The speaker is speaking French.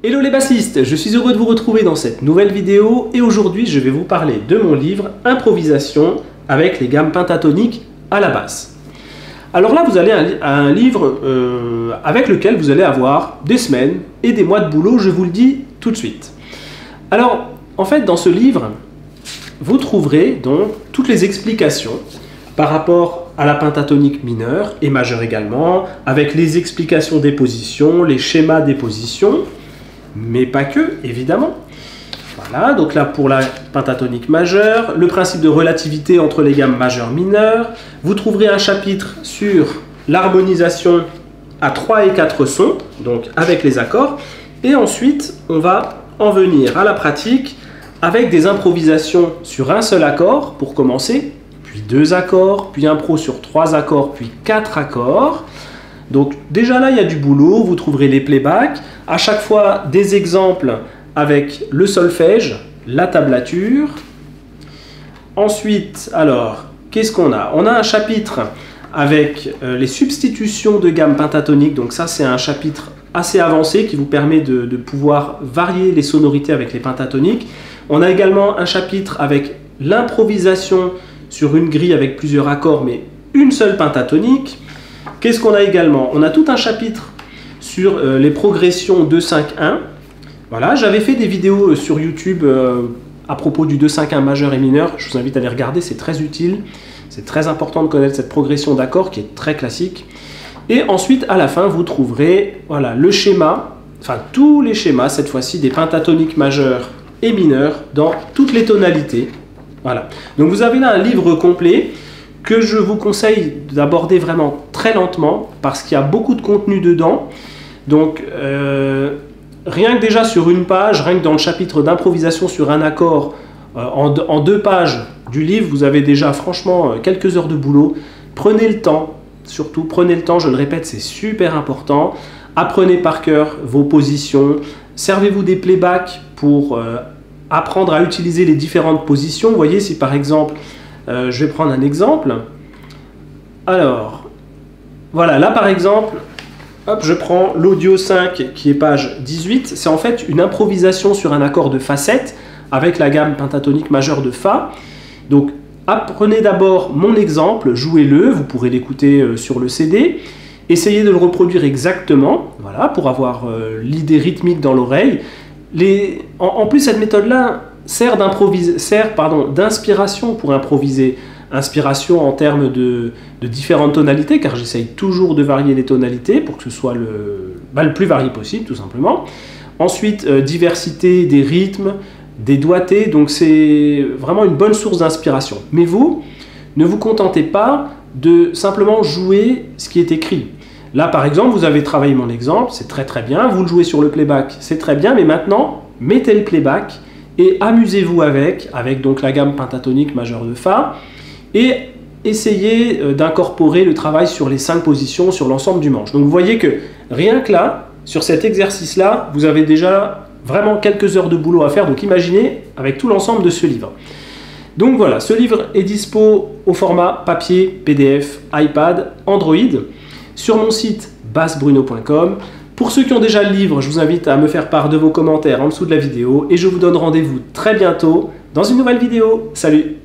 Hello les bassistes, je suis heureux de vous retrouver dans cette nouvelle vidéo et aujourd'hui je vais vous parler de mon livre Improvisation avec les gammes pentatoniques à la basse. Alors là vous allez à un livre euh, avec lequel vous allez avoir des semaines et des mois de boulot, je vous le dis tout de suite. Alors en fait dans ce livre vous trouverez donc toutes les explications par rapport à la pentatonique mineure et majeure également, avec les explications des positions, les schémas des positions, mais pas que, évidemment. Voilà, donc là pour la pentatonique majeure, le principe de relativité entre les gammes majeures mineures. Vous trouverez un chapitre sur l'harmonisation à 3 et 4 sons, donc avec les accords. Et ensuite, on va en venir à la pratique avec des improvisations sur un seul accord pour commencer, puis deux accords, puis un pro sur trois accords, puis quatre accords. Donc déjà là, il y a du boulot, vous trouverez les playbacks, à chaque fois des exemples avec le solfège, la tablature. Ensuite, alors, qu'est-ce qu'on a? On a un chapitre avec euh, les substitutions de gamme pentatonique, donc ça c'est un chapitre assez avancé qui vous permet de, de pouvoir varier les sonorités avec les pentatoniques. On a également un chapitre avec l'improvisation sur une grille avec plusieurs accords, mais une seule pentatonique. Qu'est-ce qu'on a également? On a tout un chapitre euh, les progressions 2-5-1. Voilà, j'avais fait des vidéos euh, sur YouTube euh, à propos du 2-5-1 majeur et mineur. Je vous invite à les regarder, c'est très utile. C'est très important de connaître cette progression d'accords qui est très classique. Et ensuite, à la fin, vous trouverez voilà, le schéma, enfin tous les schémas, cette fois-ci, des pentatoniques majeurs et mineurs dans toutes les tonalités. Voilà. Donc vous avez là un livre complet que je vous conseille d'aborder vraiment très lentement parce qu'il y a beaucoup de contenu dedans. Donc, euh, rien que déjà sur une page, rien que dans le chapitre d'improvisation sur un accord, euh, en, deux pages du livre, vous avez déjà franchement euh, quelques heures de boulot. Prenez le temps, surtout prenez le temps, je le répète, c'est super important. Apprenez par cœur vos positions, servez-vous des playbacks pour apprendre à utiliser les différentes positions. Vous voyez, si par exemple je vais prendre un exemple. Alors, voilà, là par exemple, je prends l'audio 5 qui est page 18. C'est en fait une improvisation sur un accord de Fa 7 avec la gamme pentatonique majeure de Fa. Donc, apprenez d'abord mon exemple, jouez-le, vous pourrez l'écouter euh, sur le CD. Essayez de le reproduire exactement, voilà, pour avoir euh, l'idée rythmique dans l'oreille. en, plus, cette méthode-là, sert d'inspiration pour improviser. Inspiration en termes de, différentes tonalités, car j'essaye toujours de varier les tonalités pour que ce soit le, bah, le plus varié possible, tout simplement. Ensuite, euh, diversité des rythmes, des doigtés, donc c'est vraiment une bonne source d'inspiration. Mais vous, ne vous contentez pas de simplement jouer ce qui est écrit. Là, par exemple, vous avez travaillé mon exemple, c'est très très bien, vous le jouez sur le playback, c'est très bien, mais maintenant, mettez le playback et amusez-vous avec, avec donc la gamme pentatonique majeure de Fa, et essayez euh, d'incorporer le travail sur les cinq positions sur l'ensemble du manche. Donc vous voyez que rien que là, sur cet exercice-là, vous avez déjà vraiment quelques heures de boulot à faire, donc imaginez avec tout l'ensemble de ce livre. Donc voilà, ce livre est dispo au format papier, PDF, iPad, Android, sur mon site bassbruno.com. Pour ceux qui ont déjà le livre, je vous invite à me faire part de vos commentaires en dessous de la vidéo et je vous donne rendez-vous très bientôt dans une nouvelle vidéo. Salut